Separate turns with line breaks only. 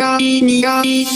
苦い苦い。